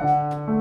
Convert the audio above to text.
Música